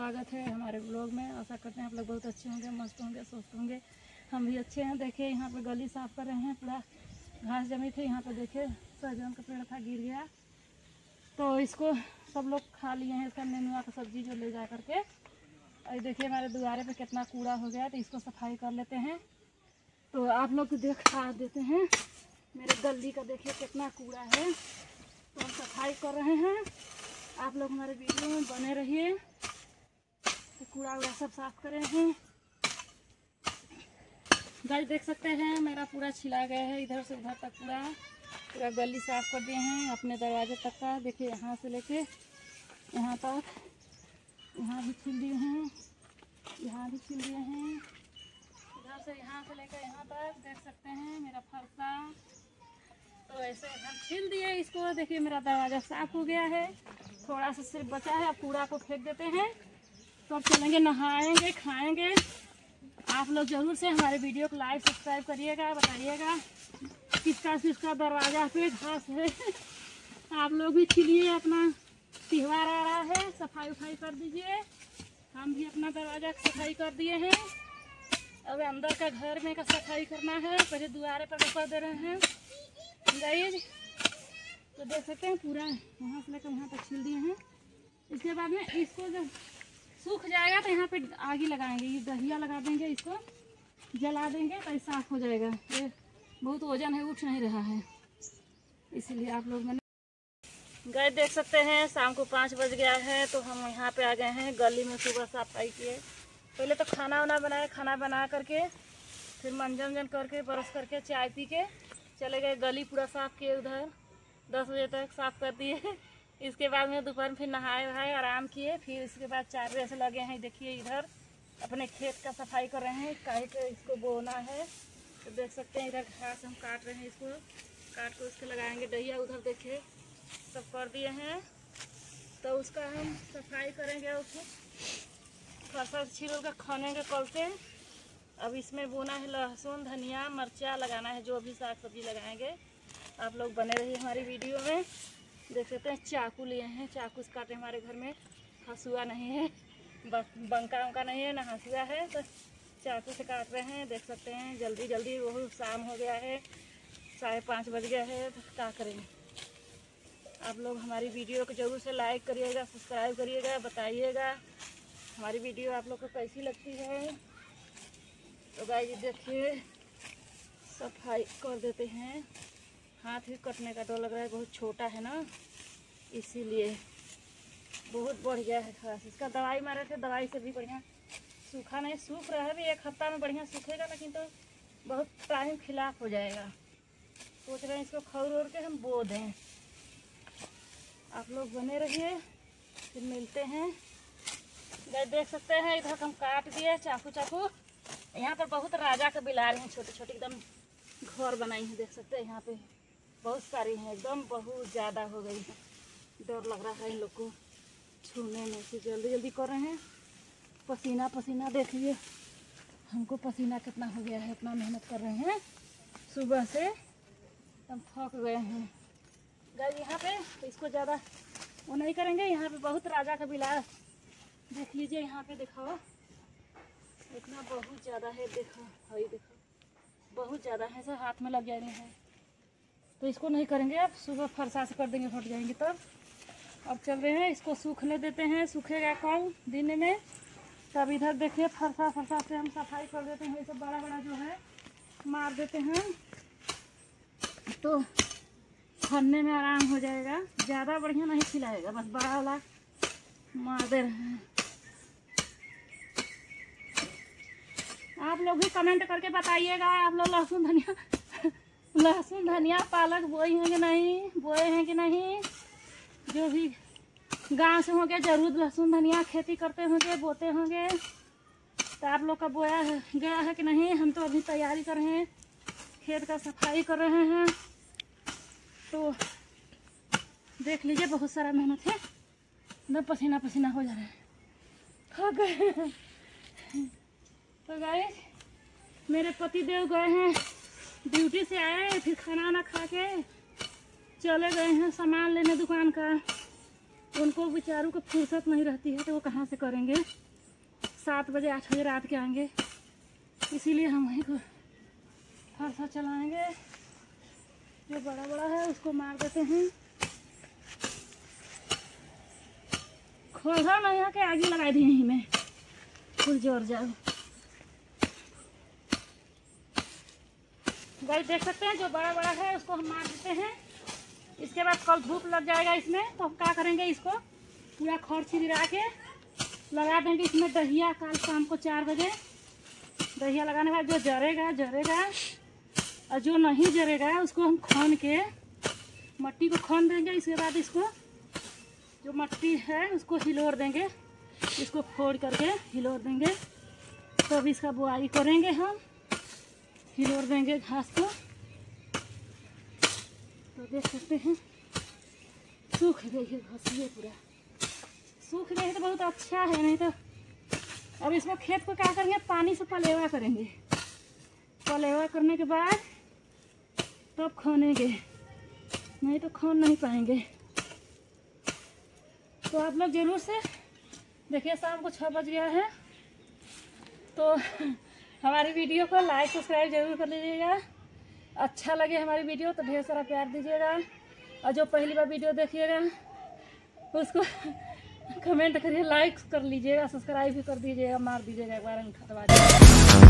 स्वागत है हमारे ब्लॉग में। आशा करते हैं आप लोग बहुत अच्छे होंगे, मस्त होंगे, स्वस्थ होंगे। हम भी अच्छे हैं। देखिए, यहाँ पर गली साफ़ कर रहे हैं, पूरा घास जमी थी। यहाँ पर देखिए सहजन का पेड़ था, गिर गया। तो इसको सब लोग खा लिए हैं, इसका नेनुआ का सब्ज़ी जो ले जा करके। और देखिए, हमारे दुआरे पे कितना कूड़ा हो गया तो इसको सफ़ाई कर लेते हैं। तो आप लोग दिखा देते हैं। मेरे गली का देखिए, कितना कूड़ा है। तो हम सफ़ाई कर रहे हैं। आप लोग हमारे वीडियो में बने रहिए। कूड़ा उड़ा सब साफ़ कर रहे हैं। गाय देख सकते हैं, मेरा पूरा छिला गया है, इधर से उधर तक पूरा। पूरा गली साफ़ कर दिए हैं, अपने दरवाजे तक का। देखिए, यहाँ से लेके यहाँ तक। यहाँ भी छिल दिए हैं, यहाँ भी छिल दिए हैं। इधर से यहाँ से लेकर यहाँ तक, देख सकते हैं, मेरा फरसा। तो ऐसे हम छिल दिए इसको। देखिए, मेरा दरवाज़ा साफ़ हो गया है। थोड़ा सा सिर्फ़ बचा है, अब कूड़ा को फेंक देते हैं। तो अब चलेंगे, नहाएँगे, खाएँगे। आप लोग ज़रूर से हमारे वीडियो को लाइक सब्सक्राइब करिएगा, बताइएगा। किसका किसका दरवाज़ा पे घास है। आप लोग भी छिलिए अपना त्यौहार आ रहा है सफ़ाई उफाई कर दीजिए। हम भी अपना दरवाज़ा सफ़ाई कर दिए हैं। अब अंदर का घर में का सफ़ाई करना है, पहले दुआरे पर कर दे रहे हैं। गाइज़ तो देख सकते हैं, पूरा वहाँ से लेकर वहाँ तक छिल दिए हैं। इसके बाद में इसको जब सूख जाएगा तो यहाँ पे आगे लगाएँगे, ये दहिया लगा देंगे इसको, जला देंगे तो साफ़ हो जाएगा। ये बहुत वज़न है, उठ नहीं रहा है। इसीलिए आप लोग मैंने गए देख सकते हैं, शाम को पाँच बज गया है तो हम यहाँ पे आ गए हैं, गली में सुबह सफ़ाई किए। पहले तो खाना वाना बनाए खाना बना करके, फिर मंजन वंजन करके ब्रश करके, चाय पी के चले गए, गली पूरा साफ़ किए उधर। दस बजे तक साफ़ कर दिए। इसके बाद में दोपहर फिर नहाए वहाए, आराम किए, फिर इसके बाद चार बजे से लगे हैं, देखिए इधर, अपने खेत का सफ़ाई कर रहे हैं काट इसको बोना है तो देख सकते हैं इधर घास हम काट रहे हैं इसको, काट कर उसके लगाएँगे डहिया उधर देखिए सब कर दिए हैं तो उसका हम सफ़ाई करेंगे उसको फ़सल छील के कल से, अब इसमें बोना है लहसुन, धनिया, मिर्चा लगाना है, जो भी साग सब्ज़ी लगाएँगे, आप लोग बने रहिए हमारी वीडियो में। देख सकते हैं, चाकू लिए हैं। चाकू से काटे हमारे घर में हंसुआ नहीं है बंका उंका नहीं है, ना हंसुआ है तो चाकू से काट रहे हैं। देख सकते हैं, जल्दी जल्दी वो शाम हो गया है, साढ़े पाँच बज गया है तो क्या करेंगे आप लोग हमारी वीडियो को ज़रूर से लाइक करिएगा, सब्सक्राइब करिएगा, बताइएगा। हमारी वीडियो आप लोग को कैसी लगती है? तो गाय देखिए, सफ़ाई कर देते हैं। हाथ भी कटने का डर लग रहा है, बहुत छोटा है ना। इसीलिए बहुत बढ़ गया है खास। इसका दवाई मारे थे, दवाई से भी बढ़िया सूखा नहीं, सूख रहा है भी, एक हफ़्ता में बढ़िया सूखेगा, लेकिन तो बहुत टाइम खिलाफ हो जाएगा। सोच रहे हैं इसको खौर ओर के हम बो दें। आप लोग बने रहिए, फिर मिलते हैं। देख सकते हैं, इधर हम काट दिए, चाकू चाकू। यहाँ पर बहुत राजा के बिलार हैं छोटे छोटे एकदम घर बनाई हैं, देख सकते हैं, यहाँ पे। बहुत सारी हैं, एकदम बहुत ज़्यादा हो गई है। डर लग रहा है इन लोग को छूने में से जल्दी जल्दी कर रहे हैं। पसीना पसीना, देखिए। हमको पसीना कितना हो गया है, इतना मेहनत कर रहे हैं। सुबह से हम थक गए हैं। गाय यहाँ पे तो इसको ज़्यादा वो नहीं करेंगे। यहाँ पे बहुत राजा का बिलास देख लीजिए, यहाँ पे दिखाओ इतना बहुत ज़्यादा है, देखो। हाई देखो। बहुत ज़्यादा है सर हाथ में लग जा रहे हैं। तो इसको नहीं करेंगे अब, सुबह फरसा से कर देंगे, फट जाएँगे तब। अब चल रहे हैं, इसको सूखने देते हैं, सूखेगा कल दिन में। तब इधर देखिए, फरसा फरसा से हम सफ़ाई कर देते हैं, ये सब बड़ा बड़ा जो है, मार देते हैं। तो फरने में आराम हो जाएगा। ज़्यादा बढ़िया नहीं खिलाएगा, बस बड़ा वाला मार दे रहे हैं। आप लोग भी कमेंट करके बताइएगा, आप लोग लहसुन धनिया लहसुन, धनिया, पालक बोए हैं कि नहीं? बोए हैं कि नहीं? जो भी गाँव से होंगे, ज़रूर लहसुन, धनिया खेती करते होंगे, बोते होंगे। तो आप लोग का बोया है, गया है कि नहीं? हम तो अभी तैयारी कर रहे हैं, खेत का सफ़ाई कर रहे हैं। तो देख लीजिए, बहुत सारा मेहनत है। एकदम पसीना पसीना हो जा रहा है। थक गए तो गए मेरे पति देव गए हैं। ड्यूटी से आए, फिर खाना वाना खा के चले गए हैं सामान लेने दुकान का। उनको बेचारों को फुर्सत नहीं रहती है तो वो कहाँ से करेंगे? सात बजे, आठ बजे रात के आएँगे। इसीलिए हम वहीं को फरसा चलाएँगे। जो बड़ा बड़ा है, उसको मार देते हैं। खोल ना यहाँ के आगे लगा यहीं में। फुल ज़ोर जाओ। गाइस देख सकते हैं, जो बड़ा बड़ा है, उसको हम मार देते हैं। इसके बाद कल धूप लग जाएगा इसमें तो हम क्या करेंगे इसको? पूरा खड़ छिड़ा के लगा देंगे इसमें दहिया कल शाम को चार बजे। दहिया लगाने के बाद जो जरेगा जरेगा। और जो नहीं जरेगा, उसको हम खन के मट्टी को खन देंगे, इसके बाद इसको जो मट्टी है, उसको हिलोर देंगे। इसको फोड़ करके हिलोर देंगे। तब तो इसका बुआई करेंगे हम। हिलोर देंगे घास को। तो देख सकते हैं, सूख गई है घास ये पूरा। सूख गई है तो बहुत अच्छा है, नहीं तो अब इसमें खेत को क्या करेंगे, पानी से पलेवा करेंगे। पलेवा करने के बाद तब तो खोनेंगे, नहीं तो खोन नहीं पाएँगे। तो आप लोग ज़रूर से देखिए, शाम को छः बज गया है तो हमारी वीडियो को लाइक सब्सक्राइब ज़रूर कर लीजिएगा। अच्छा लगे हमारी वीडियो तो ढेर सारा प्यार दीजिएगा। और जो पहली बार वीडियो देखिएगा, उसको कमेंट करिए लाइक कर लीजिएगा सब्सक्राइब भी कर दीजिएगा, मार दीजिएगा, एक बार दबा